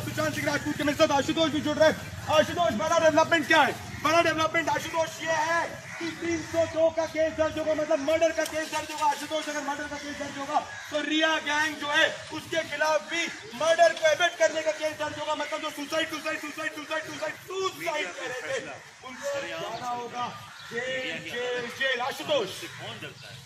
सुशांत सिंह राजपूत के मेरे साथ आशुतोष भी जुड़ रहे हैं। आशुतोष, बड़ा डेवलपमेंट क्या है? बड़ा डेवलपमेंट आशुतोष, ये है कि 302 का केस दर्ज होगा मतलब मर्डर का केस दर्ज होगा। आशुतोष, अगर मर्डर का केस दर्ज होगा तो रिया गैंग जो है, उसके खिलाफ भी मर्डर को एवेट करने का केस दर्ज होगा। मतलब जो suicide suicide suicide suicide suicide suicide कर रहे थे उनको जाना होगा। Jail jail jail. आशुतोष। कौन डरता है